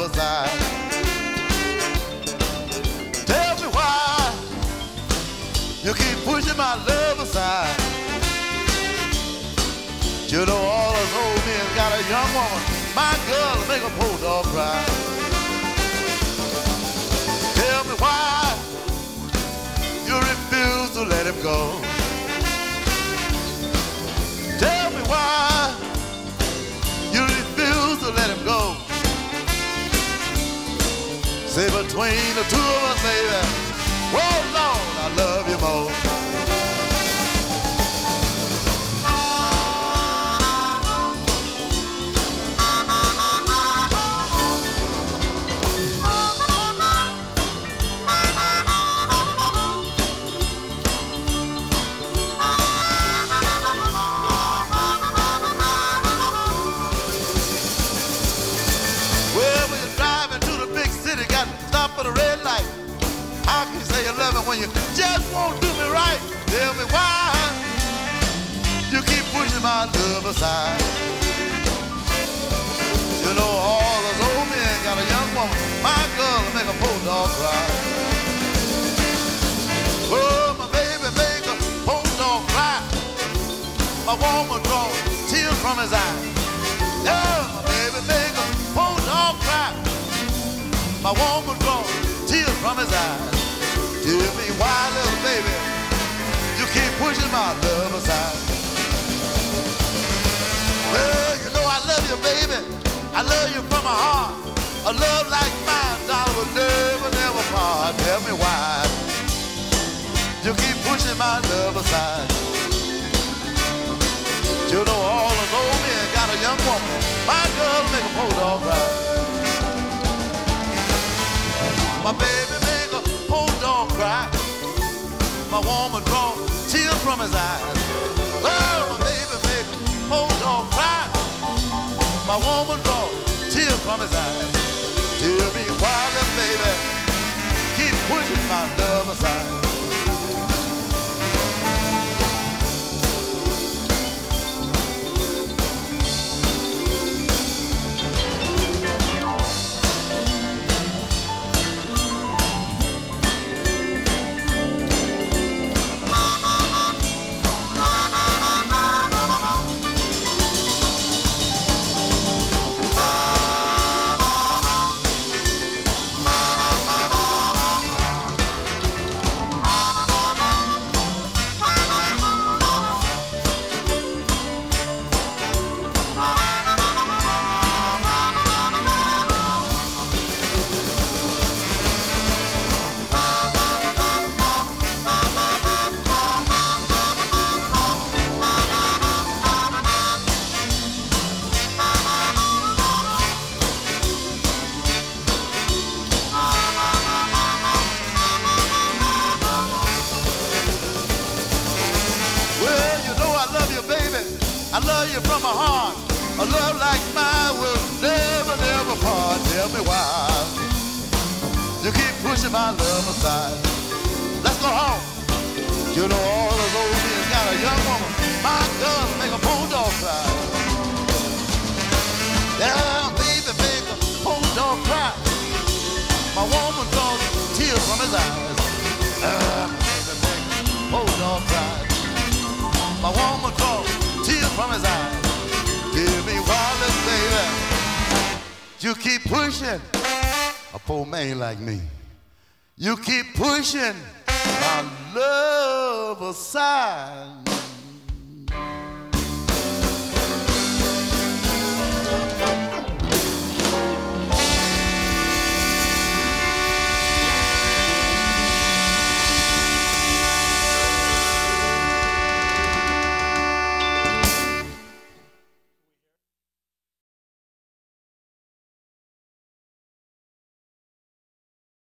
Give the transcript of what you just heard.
pushing my. Tell me why you keep pushing my love aside. You know all those old men got a young woman, my girl, make a poor dog cry. Tell me why you refuse to let him go. Say between the two of us, baby, oh Lord, I love you more. At a red light. How can you say you love me when you just won't do me right? Tell me why you keep pushing my love aside. You know all those old men got a young woman, my girl, make a poor dog cry. My baby make a poor dog cry. My woman draw tears from his eyes. Yeah, my baby make a poor dog cry. My woman eyes. Tell me why, little baby, you keep pushing my love aside. Well, you know I love you, baby. I love you from my heart. A love like mine, darling, will never, never part. Tell me why you keep pushing my love aside. You know all those old men got a young woman. My girl make a poor dog cry. My baby My woman draw tears from his eyes. Oh, my baby a poor dog cry. My woman draw tears from his eyes. Tell me why, baby, keep pushing my love aside. I love you from my heart. A love like mine will never, never part. Tell me why you keep pushing my love aside. Let's go home. You know all of those men got a young woman. My girl make a poor dog cry. Yeah, baby, make a poor dog cry. My woman draws tears from his eyes. Ah, You keep pushing a poor man like me. You keep pushing my love aside.